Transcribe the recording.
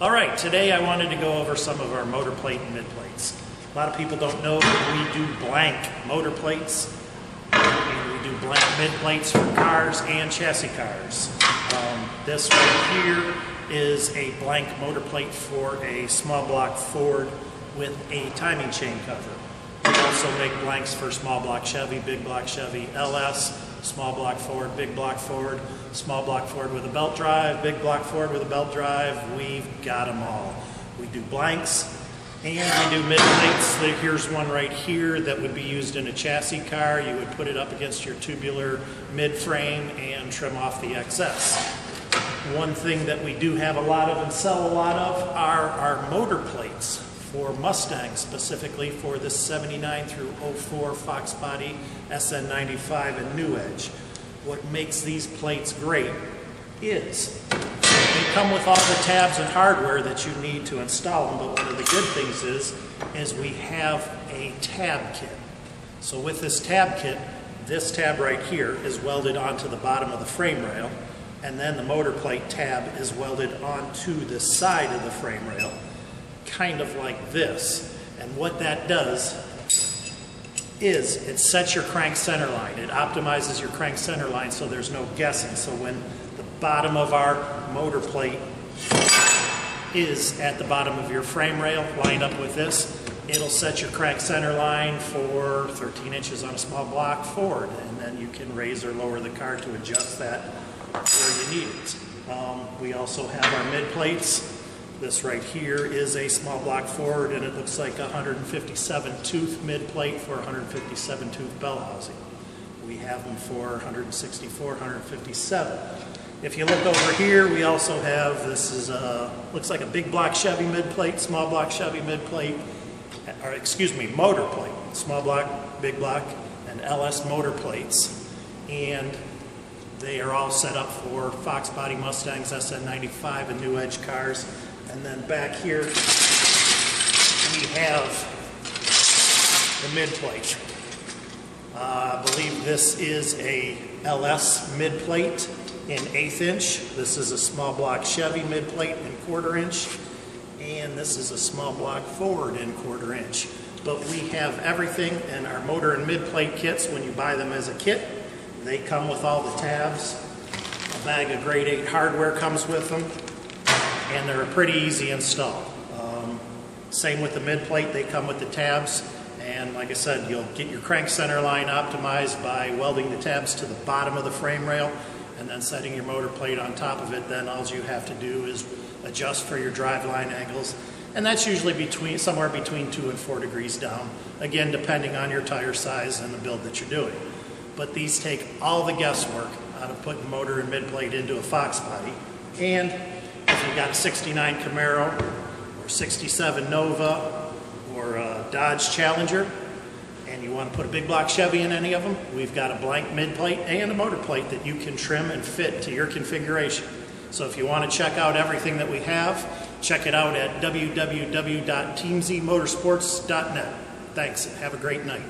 All right, today I wanted to go over some of our motor plate and mid plates. A lot of people don't know that we do blank motor plates and we do blank mid plates for cars and chassis cars. Um, this right here is a blank motor plate for a small block Ford with a timing chain cover. We also make blanks for small block Chevy, big block Chevy, LS, small block Ford, big block Ford, small block Ford with a belt drive, big block Ford with a belt drive. We've got them all. We do blanks and we do mid plates. Here's one right here that would be used in a chassis car. You would put it up against your tubular mid frame and trim off the excess. One thing that we do have a lot of and sell a lot of are our motor plates for Mustang, specifically for the 79 through 04 Fox Body SN95 and New Edge. What makes these plates great is they come with all the tabs and hardware that you need to install them, but one of the good things is, is we have a tab kit. So with this tab kit, this tab right here is welded onto the bottom of the frame rail, and then the motor plate tab is welded onto the side of the frame rail kind of like this. And what that does is it sets your crank center line. It optimizes your crank center line so there's no guessing. So when the bottom of our motor plate is at the bottom of your frame rail lined up with this, it'll set your crank center line for 13 inches on a small block Ford and then you can raise or lower the car to adjust that where you need it. Um, we also have our mid plates this right here is a small block Ford and it looks like a 157 tooth mid plate for 157 tooth bell housing. We have them for 164, 157. If you look over here, we also have, this is a, looks like a big block Chevy mid plate, small block Chevy mid plate, or excuse me, motor plate, small block, big block, and LS motor plates. And they are all set up for Fox Body Mustangs, SN95, and New Edge cars. And then back here, we have the mid plate. Uh, I believe this is a LS mid plate in eighth inch. This is a small block Chevy mid plate in quarter inch. And this is a small block Ford in quarter inch. But we have everything in our motor and mid plate kits when you buy them as a kit. They come with all the tabs. A bag of grade 8 hardware comes with them and they're a pretty easy install. Um, same with the mid plate, they come with the tabs, and like I said, you'll get your crank center line optimized by welding the tabs to the bottom of the frame rail and then setting your motor plate on top of it. Then all you have to do is adjust for your drive line angles, and that's usually between somewhere between two and four degrees down, again depending on your tire size and the build that you're doing. But these take all the guesswork out of putting motor and mid plate into a Fox body, and if you got a 69 Camaro or 67 Nova or a Dodge Challenger and you want to put a big block Chevy in any of them, we've got a blank mid plate and a motor plate that you can trim and fit to your configuration. So if you want to check out everything that we have, check it out at www.teamzmotorsports.net. Thanks have a great night.